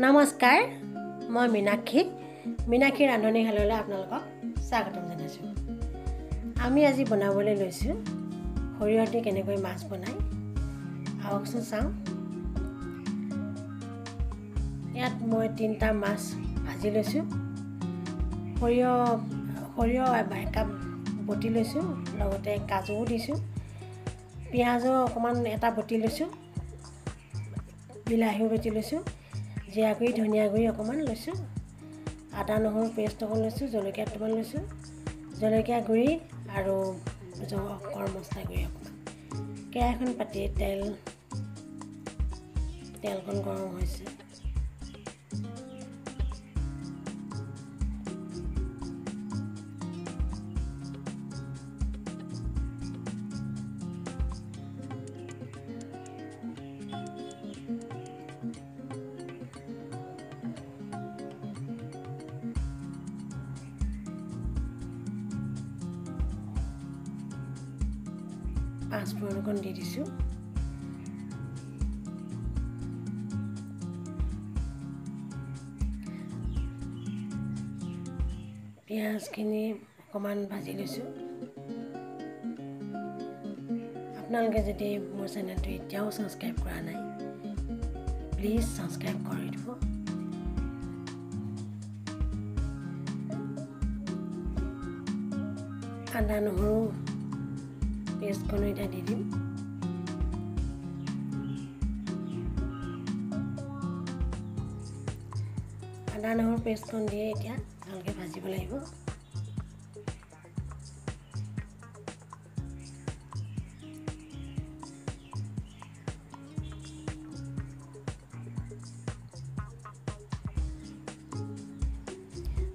নমস্কাৰ মই মীনাক্ষী। মীনাক্ষী ৰান্ধনীশাললৈ আপোনালোকক স্বাগতম জনাইছোঁ। আমি আজি বনাবলৈ লৈছোঁ সৰিয়হ দি কেনেকৈ মাছ বনায় আহকচোন চাওঁ। ইয়াত মই তিনিটা মাছ ভাজি লৈছোঁ। সৰিয়হ সৰিয়হ একাপ বটি লৈছোঁ লগতে কাজুও দিছোঁ। পিঁয়াজো অকণমান এটা বটি লৈছোঁ বিলাহীও বটি লৈছোঁ। জিৰা গুড়ি ধনিয়া গুড়ি অকণমান লৈছোঁ। আদা নহৰু পেষ্ট অকণ লৈছোঁ জলকীয়া দুটামান লৈছোঁ। জলকীয়া গুড়ি আৰু গৰম মছলা গুড়ি অকণমান। কেৰাহীখন পাতি তেল তেলকণ গৰম হৈছে। পাঁচফোৰণ অকণ দি দিছোঁ। পিঁয়াজখিনি অকণমান ভাজি লৈছোঁ। আপোনালোকে যদি মোৰ চেনেলটো এতিয়াও ছাবস্ক্ৰাইব কৰা নাই প্লিজ ছাবস্ক্ৰাইব কৰি দিব। আদা নহৰু পেষ্টখনো এতিয়া দি দিম আদা নহৰু পেষ্টখন দিয়ে এতিয়া ভালকৈ ভাজিব লাগিব।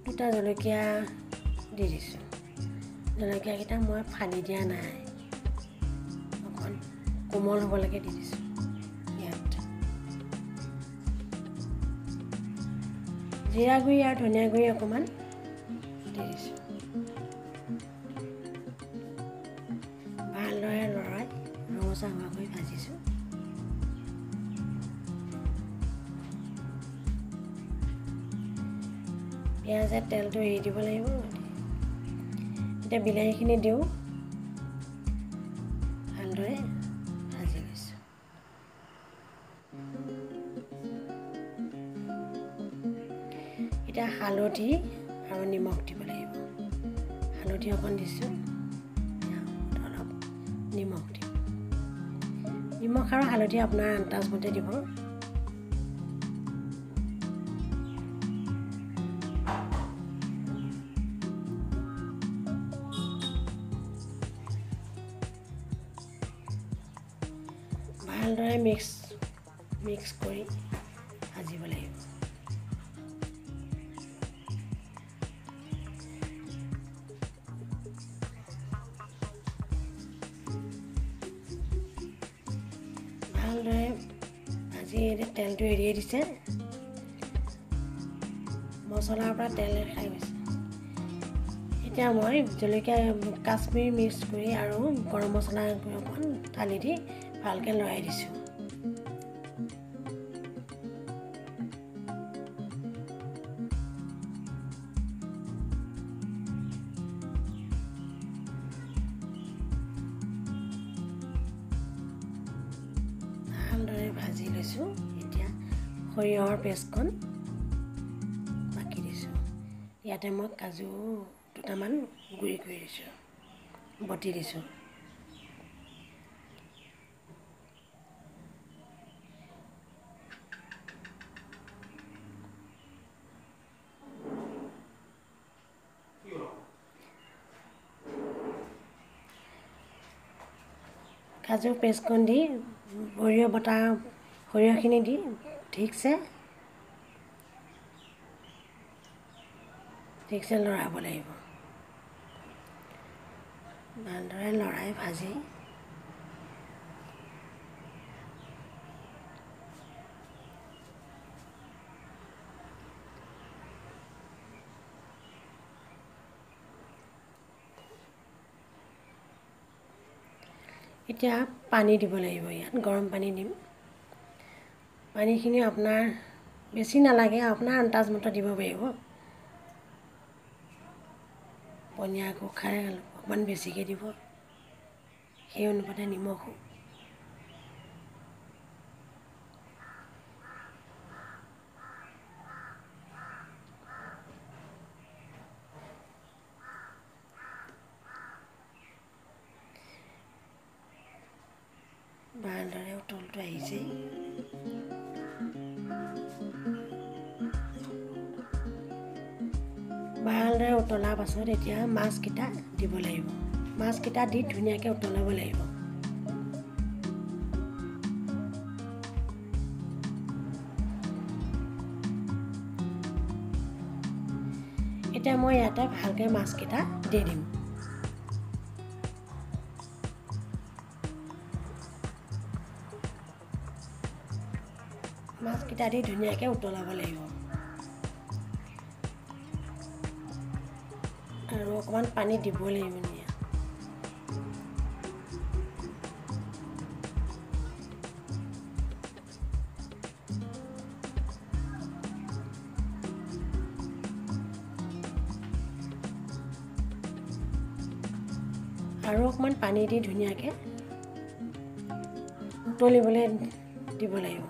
দুটা জলকীয়া দি দিছোঁ। জলকীয়াকেইটা মই ফালি দিয়া নাই। কোমল হ'বলৈকে দি দিছোঁ। ইয়াত। জিৰা গুড়ি আৰু ধনিয়া গুড়ি অকণমান দি দিছোঁ। ভালদৰে লৰাই ৰঙচা হোৱাকৈ ভাজিছোঁ। পিঁয়াজে তেলটো এৰি দিব লাগিব। এতিয়া বিলাহীখিনি দিওঁ। ভালদৰে। হালধি আৰু নিমখ দিব লাগিব। হালধি অকণ দিছোঁ। অলপ নিমখ দিম। নিমখ আৰু হালধি আপোনাৰ আন্দাজমতে দিব। ভালদৰে মিক্স মিক্স কৰি ভাজিব লাগিব। ভালদৰে ভাজি তেলটো এৰিয়ে দিছে। মছলাৰ পৰা তেল খাই গৈছে। এতিয়া মই জলকীয়া কাশ্মীৰ মিক্স কৰি আৰু গৰম মছলা অকণমান ঢালি দি ভালকৈ লৰাই দিছোঁ। ভাজি লৈছোঁ। এতিয়া সৰিয়হৰ পেষ্টখন বাকি দিছোঁ। ইয়াতে মই কাজু দুটামান গুড়ি কৰি দিছোঁ বটি দিছোঁ। কাজু পেষ্টখন দি সৰিয়হ বটা সৰিয়হখিনি দি ঠিকছে ঠিকছে লৰাব লাগিব। ভালদৰে লৰাই ভাজি। এতিয়া পানী দিব লাগিব ইয়াত গৰম পানী দিম। পানীখিনি আপোনাৰ বেছি নালাগে আপোনাৰ আন্তাজমতে দিব পাৰিব। পনীয়া খাই অকণমান বেছিকৈ দিব। সেই অনুপাতে নিমখো। ভালদৰে উতলটো আহিছেই ভালদৰে উতলাৰ পাছত এতিয়া মাছকেইটা দিব লাগিব। মাছকেইটা দি ধুনীয়াকৈ উতলাব লাগিব। এতিয়া মই ইয়াতে ভালকৈ মাছকেইটা দি দিম। মাছকেইটা দি ধুনীয়াকৈ উতলাব লাগিব। আৰু অকণমান পানী দিব লাগিব নি আৰু অকণমান পানী দি ধুনীয়াকৈ উতলিবলৈ দিব লাগিব।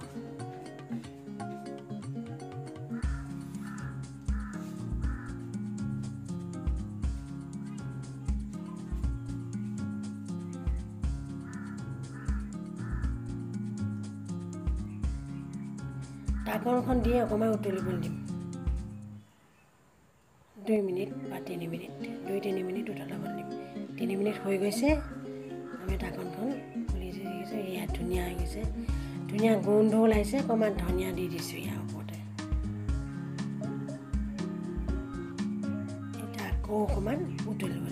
ঢাকনখন দি অকণমান উতলিবলৈ দিম। দুই মিনিট বা তিনি মিনিট দুই তিনি মিনিট উতলাবলৈ দিম। তিনি মিনিট হৈ গৈছে আমি ঢাকনখন খুলি দিছোঁ ইয়াত ধুনীয়া হৈ গৈছে। ধুনীয়া গোন্ধ ওলাইছে অকণমান ধনিয়া দি দিছোঁ ইয়াৰ ওপৰতে। এতিয়া আকৌ অকণমান উতলিবলৈ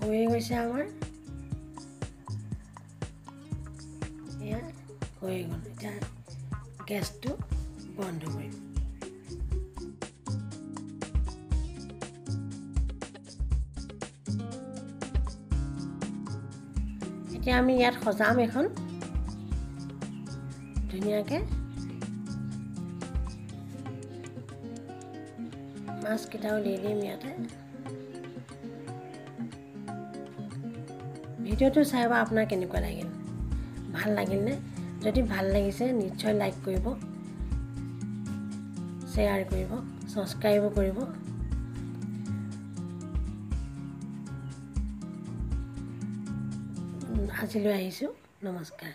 হৈয়ে গৈছে আমাৰ এয়া হৈয়ে গ'ল এতিয়া গেছটো বন্ধ কৰিম এতিয়া আমি ইয়াত সজাম এখন। ধুনীয়াকৈ। মাছকেইটাও দি দিম ইয়াতে। ভিডিঅ'টো চাই বা আপোনাৰ কেনেকুৱা লাগিল? ভাল লাগিলনে যদি ভাল লাগিছে নিশ্চয় লাইক কৰিব শ্বেয়াৰ কৰিব ছাবস্ক্ৰাইবো কৰিব। আজিলৈ আহিছোঁ। নমস্কাৰ।